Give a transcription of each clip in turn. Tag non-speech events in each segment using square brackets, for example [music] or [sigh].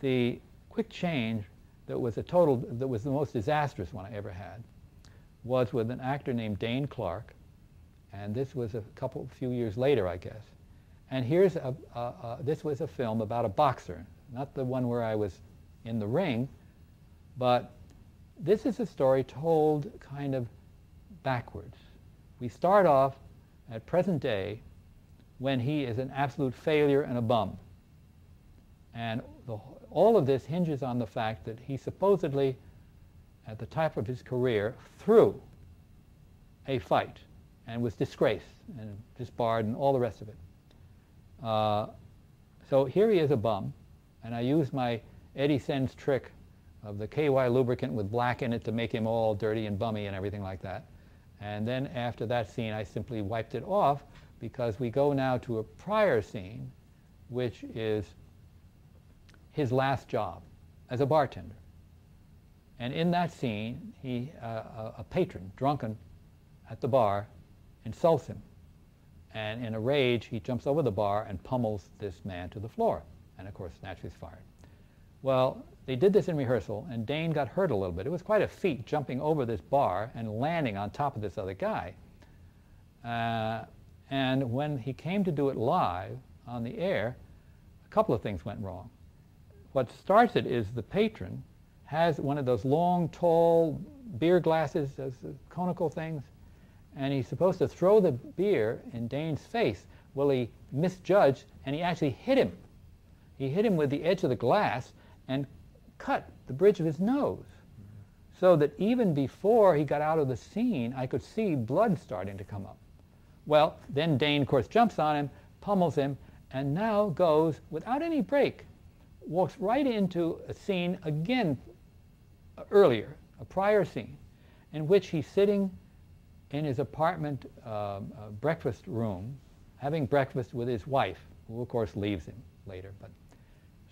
the quick change that was a total, that was the most disastrous one I ever had, was with an actor named Dane Clark, and this was a couple, few years later, I guess. And here's a, a, a, this was a film about a boxer, not the one where I was in the ring, but this is a story told kind of backwards. We start off at present day when he is an absolute failure and a bum. And the, all of this hinges on the fact that he supposedly, at the top of his career, threw a fight and was disgraced and disbarred and all the rest of it. Uh, so here he is a bum, and I used my Eddie Senz trick of the KY lubricant with black in it to make him all dirty and bummy and everything like that. And then after that scene, I simply wiped it off because we go now to a prior scene, which is his last job as a bartender. And in that scene, he, uh, a patron, drunken at the bar, insults him. And in a rage, he jumps over the bar and pummels this man to the floor. And of course, naturally, he's fired. Well, they did this in rehearsal, and Dane got hurt a little bit. It was quite a feat jumping over this bar and landing on top of this other guy. Uh, and when he came to do it live on the air, a couple of things went wrong. What starts it is the patron has one of those long, tall beer glasses, those uh, conical things, and he's supposed to throw the beer in Dane's face. Well, he misjudged, and he actually hit him. He hit him with the edge of the glass and cut the bridge of his nose. So that even before he got out of the scene, I could see blood starting to come up. Well, then Dane, of course, jumps on him, pummels him, and now goes, without any break, walks right into a scene again earlier, a prior scene, in which he's sitting in his apartment uh, uh, breakfast room, having breakfast with his wife, who of course leaves him later. But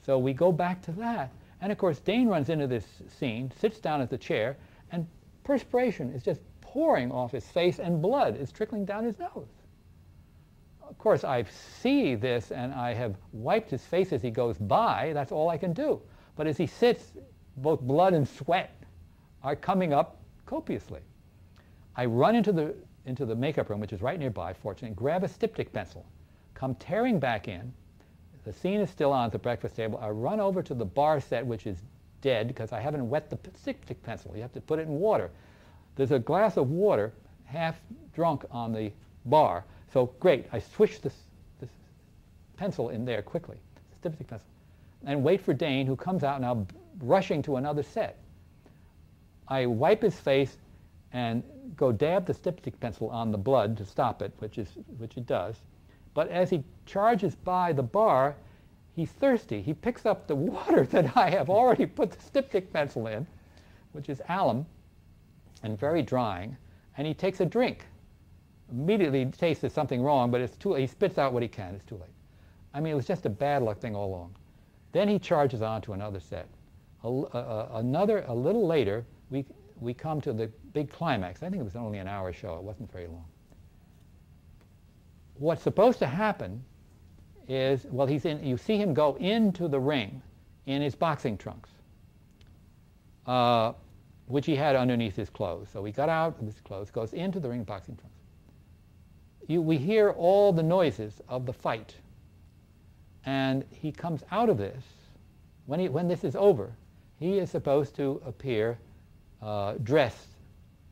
so we go back to that, and of course Dane runs into this scene, sits down at the chair, and perspiration is just pouring off his face and blood is trickling down his nose. Of course, I see this and I have wiped his face as he goes by. That's all I can do. But as he sits, both blood and sweat are coming up copiously. I run into the, into the makeup room, which is right nearby, fortunately, grab a styptic pencil, come tearing back in. The scene is still on at the breakfast table. I run over to the bar set, which is dead because I haven't wet the styptic pencil. You have to put it in water. There's a glass of water, half drunk on the bar. So great, I swish this, this pencil in there quickly, styptic pencil, and wait for Dane, who comes out now rushing to another set. I wipe his face and go dab the styptic pencil on the blood to stop it, which, is, which it does. But as he charges by the bar, he's thirsty. He picks up the [laughs] water that I have already put the styptic pencil in, which is alum, and very drying, and he takes a drink. Immediately tastes there's something wrong, but it's too He spits out what he can. It's too late. I mean, it was just a bad luck thing all along. Then he charges on to another set. A, a, another, a little later, we, we come to the big climax. I think it was only an hour show. It wasn't very long. What's supposed to happen is, well, he's in, you see him go into the ring in his boxing trunks. Uh, which he had underneath his clothes. So he got out of his clothes, goes into the ring boxing trunks. You, we hear all the noises of the fight. And he comes out of this, when, he, when this is over, he is supposed to appear uh, dressed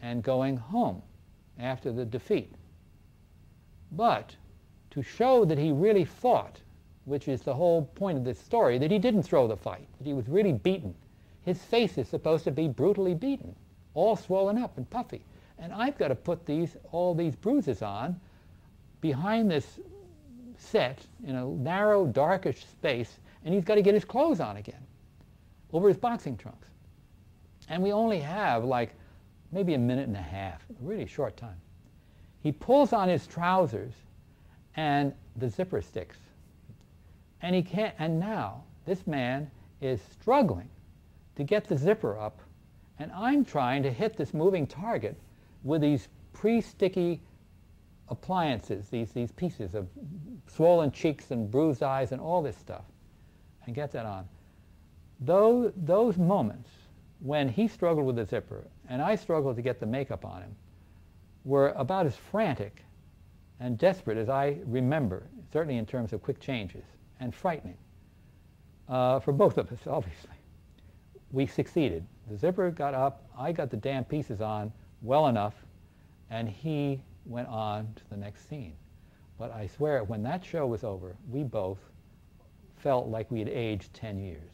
and going home after the defeat. But to show that he really fought, which is the whole point of this story, that he didn't throw the fight, that he was really beaten, his face is supposed to be brutally beaten, all swollen up and puffy. And I've got to put these, all these bruises on behind this set in a narrow, darkish space, and he's got to get his clothes on again over his boxing trunks. And we only have like maybe a minute and a half, a really short time. He pulls on his trousers and the zipper sticks. And he can't, and now this man is struggling to get the zipper up, and I'm trying to hit this moving target with these pre-sticky appliances, these, these pieces of swollen cheeks and bruised eyes and all this stuff, and get that on. those, those moments when he struggled with the zipper and I struggled to get the makeup on him were about as frantic and desperate as I remember, certainly in terms of quick changes, and frightening uh, for both of us, [laughs] obviously. We succeeded. The zipper got up, I got the damn pieces on well enough, and he went on to the next scene. But I swear, when that show was over, we both felt like we had aged 10 years.